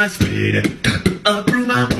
my speed, up through my